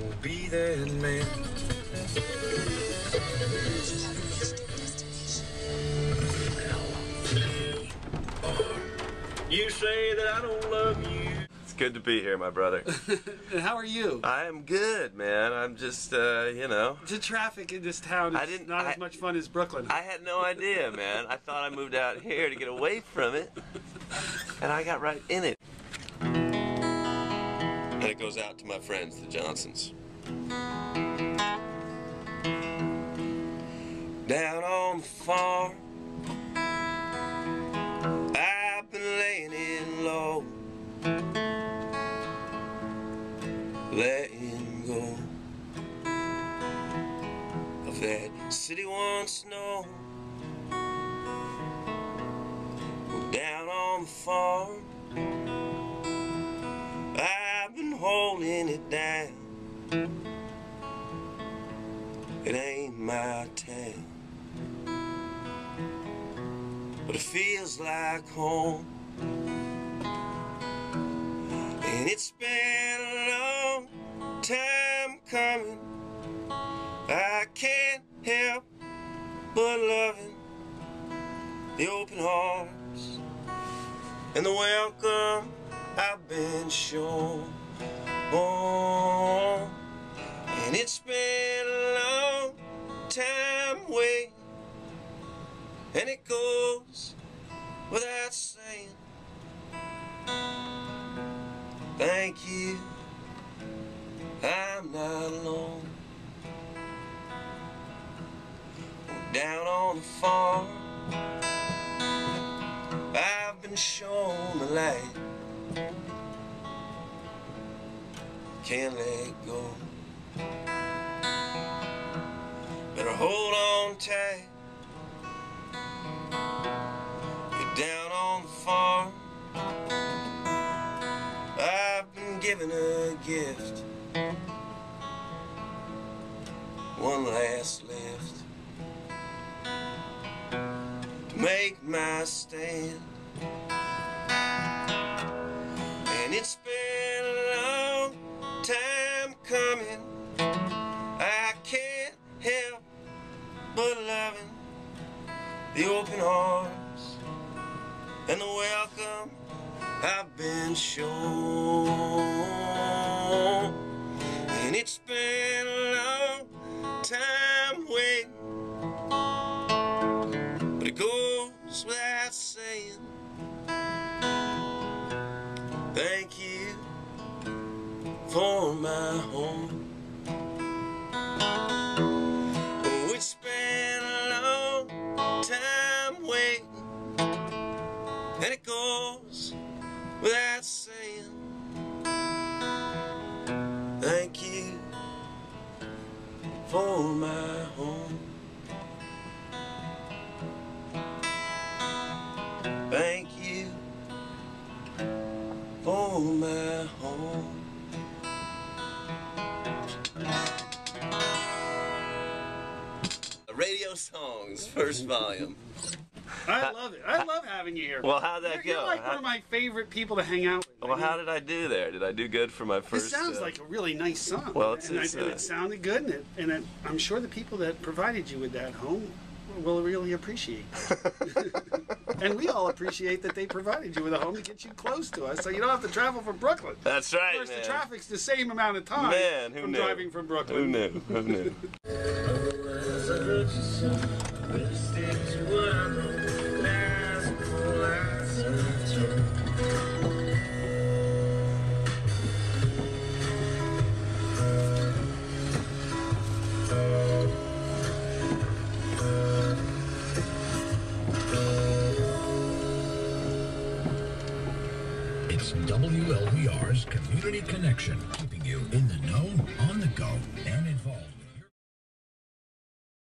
gonna be that man. You say that I don't love you. It's good to be here, my brother. How are you? I am good, man. I'm just, uh, you know. the traffic in this town is I didn't- not I- as much fun as Brooklyn. I had no idea, man. I thought I moved out here to get away from it, and I got right in it. Goes out to my friends, the Johnsons. Down on the farm, I've been laying it low, letting go of that city once known. It down. It ain't my town, but it feels like home. And it's been a long time coming. I can't help but loving the open arms and the welcome I've been shown. Oh, and it's been a long time waiting, and it goes without saying. Thank you, I'm not alone. Down on the farm, I've been shown the light. Can't let go. Better hold on tight. You're down on the farm. I've been given a gift. One last lift to make my stand. Coming. I can't help but loving the open arms and the welcome I've been shown. And it's been a long time waiting, but it goes without saying. Thank you my home. It's been a long time waiting, and it goes without saying. Thank you for my home. Thank you for my home. Radio songs, first volume. I love it. I love having you here. Well, how'd that you're, go? You're like How- one of my favorite people to hang out with. Well, I mean, how did I do there? Did I do good for my It first? sounds uh, like a really nice song. Well, it's- and, I- it's, and uh, it sounded good, and, it, and it, I'm sure the people that provided you with that home will really appreciate and we all appreciate that they provided you with a home to get you close to us, so you don't have to travel from Brooklyn. That's Of right, course, man. the traffic's the same amount of time Man, who from knew? driving from Brooklyn. Who knew? Who knew? It's WLVR's Community Connection, keeping you in the know, on the go, and involved.